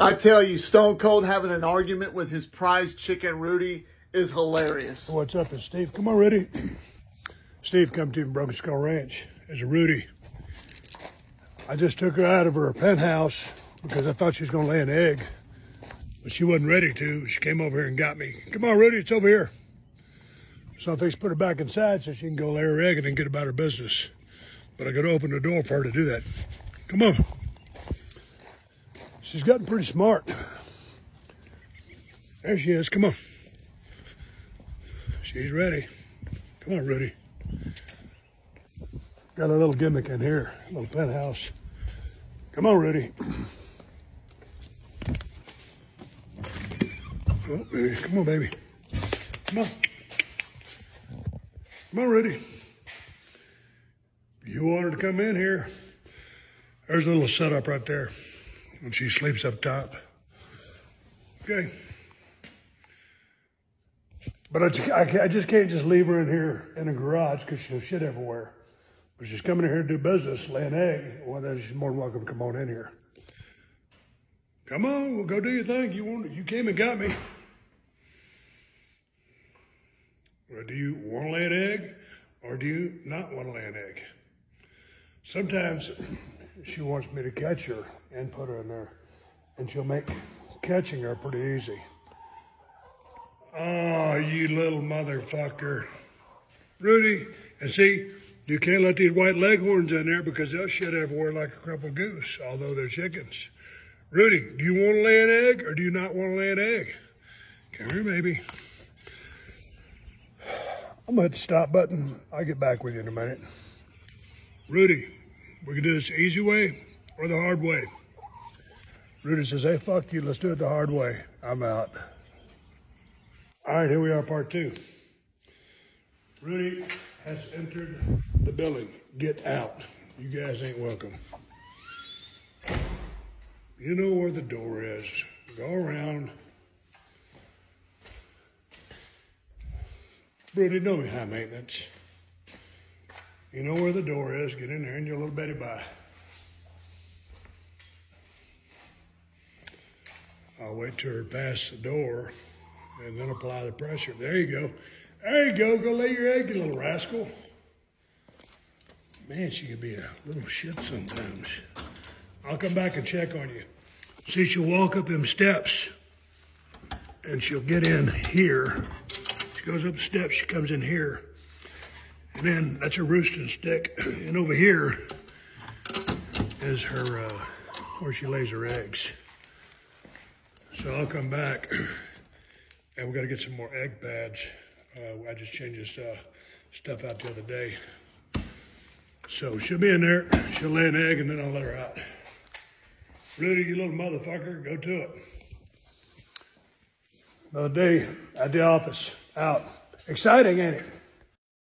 I tell you, Stone Cold having an argument with his prize chicken Rudy is hilarious. What's up, it's Steve? Come on, Rudy. Steve come to Broken Skull Ranch. It's Rudy. I just took her out of her penthouse because I thought she was going to lay an egg, but she wasn't ready to. She came over here and got me. Come on, Rudy, it's over here. So I fixed put her back inside so she can go lay her egg and then get about her business. But I got to open the door for her to do that. Come on. She's gotten pretty smart. There she is. Come on. She's ready. Come on, Rudy. Got a little gimmick in here, a little penthouse. Come on, Rudy. Oh, baby. Come on, baby. Come on. Come on, Rudy. You wanted to come in here. There's a little setup right there. And she sleeps up top. Okay. But I, I I just can't just leave her in here in a garage because she'll shit everywhere. But she's coming in here to do business, lay an egg. Well, then she's more than welcome to come on in here. Come on, we'll go do your thing. You want, you came and got me. Well, do you want to lay an egg or do you not want to lay an egg? Sometimes she wants me to catch her and put her in there, and she'll make catching her pretty easy. Oh, you little motherfucker. Rudy, and see, you can't let these white leghorns in there because they'll shit everywhere like a crippled goose, although they're chickens. Rudy, do you want to lay an egg or do you not want to lay an egg? Come here, baby. I'm gonna hit the stop button. I'll get back with you in a minute. Rudy, we can do this easy way or the hard way. Rudy says, hey, fuck you, let's do it the hard way. I'm out. All right, here we are, part two. Rudy has entered the building. Get out. You guys ain't welcome. You know where the door is. Go around. Rudy, don't high maintenance. You know where the door is. Get in there and your little Betty bye. I'll wait till her past the door and then apply the pressure. There you go. There you go. Go lay your egg, you little rascal. Man, she could be a little shit sometimes. I'll come back and check on you. See, she'll walk up them steps and she'll get in here. She goes up the steps, she comes in here. And then that's her roosting stick. And over here is her, uh, where she lays her eggs. So I'll come back and we got to get some more egg pads. Uh, I just changed this uh, stuff out the other day. So she'll be in there. She'll lay an egg and then I'll let her out. Rudy, you little motherfucker, go to it. Another day at the office. Out. Exciting, ain't it?